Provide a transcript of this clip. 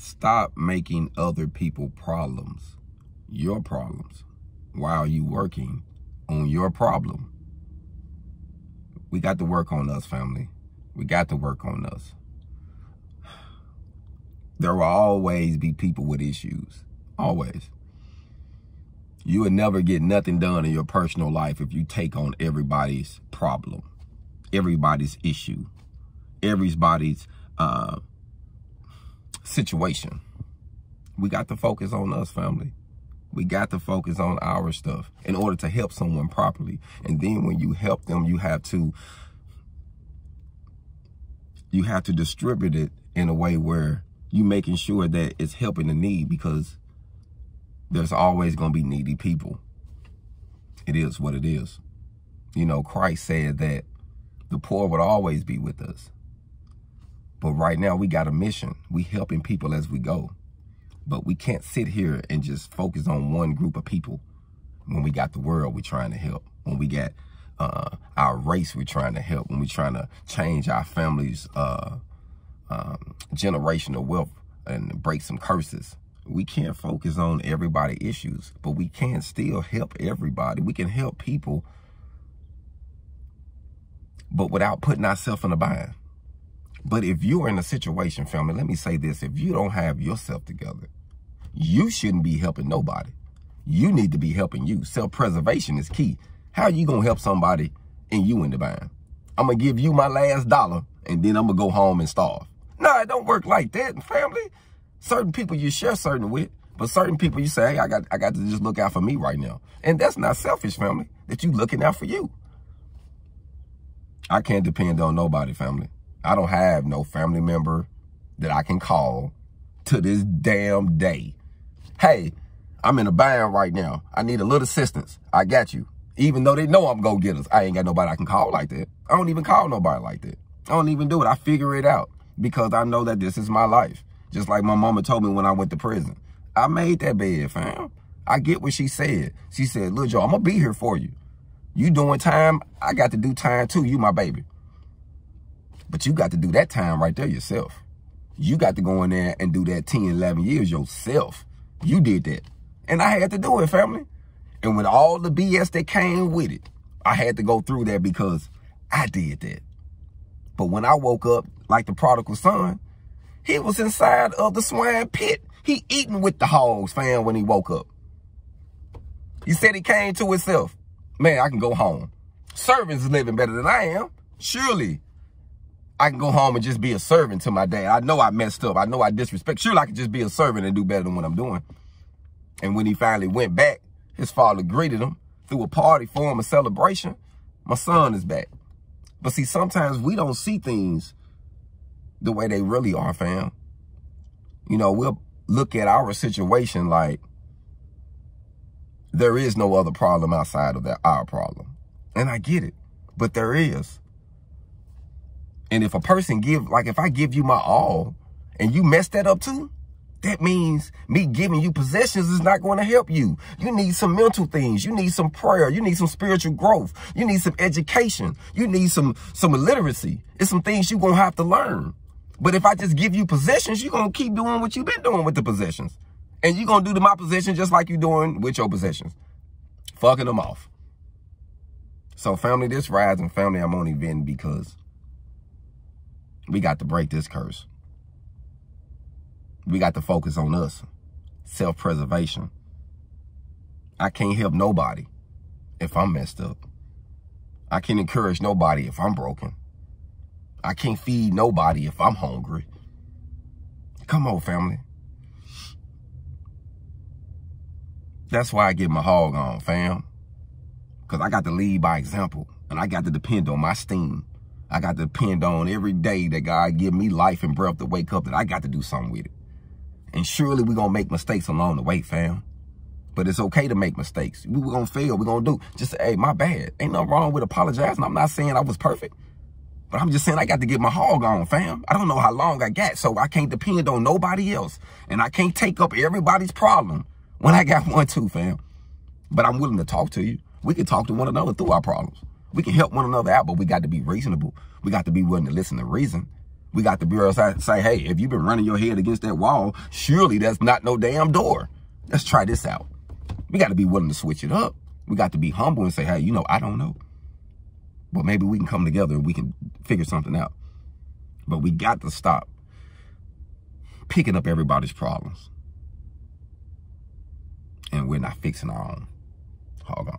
Stop making other people problems, your problems, while you working on your problem. We got to work on us, family. We got to work on us. There will always be people with issues. Always. You will never get nothing done in your personal life if you take on everybody's problem, everybody's issue, everybody's uh, situation. We got to focus on us, family. We got to focus on our stuff in order to help someone properly. And then when you help them, you have to you have to distribute it in a way where you making sure that it's helping the need because there's always going to be needy people. It is what it is. You know, Christ said that the poor would always be with us. But right now we got a mission. We helping people as we go. But we can't sit here and just focus on one group of people when we got the world we're trying to help. When we got uh, our race we're trying to help. When we're trying to change our family's uh, um, generational wealth and break some curses. We can't focus on everybody issues, but we can still help everybody. We can help people, but without putting ourselves in a bind. But if you're in a situation, family, let me say this. If you don't have yourself together, you shouldn't be helping nobody. You need to be helping you. Self-preservation is key. How are you going to help somebody and you in the bind? I'm going to give you my last dollar and then I'm going to go home and starve. No, it don't work like that, family. Certain people you share certain with, but certain people you say, hey, I got, I got to just look out for me right now. And that's not selfish, family, that you looking out for you. I can't depend on nobody, family. I don't have no family member that I can call to this damn day. Hey, I'm in a bind right now. I need a little assistance. I got you. Even though they know I'm go-getters, I ain't got nobody I can call like that. I don't even call nobody like that. I don't even do it. I figure it out because I know that this is my life. Just like my mama told me when I went to prison. I made that bed, fam. I get what she said. She said, look, Joe, I'm going to be here for you. You doing time, I got to do time too. You my baby. But you got to do that time right there yourself. You got to go in there and do that 10, 11 years yourself. You did that. And I had to do it, family. And with all the BS that came with it, I had to go through that because I did that. But when I woke up like the prodigal son, he was inside of the swine pit. He eating with the hogs, fam, when he woke up. He said he came to himself. Man, I can go home. Servants living better than I am. Surely I can go home and just be a servant to my dad. I know I messed up. I know I disrespect. Sure, I can just be a servant and do better than what I'm doing. And when he finally went back, his father greeted him threw a party for him, a celebration. My son is back. But see, sometimes we don't see things the way they really are, fam. You know, we'll look at our situation like there is no other problem outside of that our problem. And I get it, but there is. And if a person give, like if I give you my all and you mess that up too, that means me giving you possessions is not going to help you. You need some mental things. You need some prayer. You need some spiritual growth. You need some education. You need some, some literacy. It's some things you're going to have to learn. But if I just give you possessions, you're going to keep doing what you've been doing with the possessions. And you're going to do to my possessions just like you're doing with your possessions. Fucking them off. So family, this rising family, I'm only venting because we got to break this curse. We got to focus on us. Self-preservation. I can't help nobody if I'm messed up. I can't encourage nobody if I'm broken. I can't feed nobody if I'm hungry. Come on, family. That's why I get my hog on, fam. Because I got to lead by example. And I got to depend on my steam. I got to depend on every day that God give me life and breath to wake up that I got to do something with it. And surely we're going to make mistakes along the way, fam. But it's okay to make mistakes. We going to fail. We're going to do. Just say, hey, my bad. Ain't nothing wrong with apologizing. I'm not saying I was perfect. But I'm just saying I got to get my hog on, fam. I don't know how long I got, so I can't depend on nobody else. And I can't take up everybody's problem when I got one too, fam. But I'm willing to talk to you. We can talk to one another through our problems. We can help one another out, but we got to be reasonable. We got to be willing to listen to reason. We got to be able to say, hey, if you've been running your head against that wall, surely that's not no damn door. Let's try this out. We got to be willing to switch it up. We got to be humble and say, hey, you know, I don't know. But maybe we can come together and we can figure something out. But we got to stop picking up everybody's problems. And we're not fixing our own. Hold on.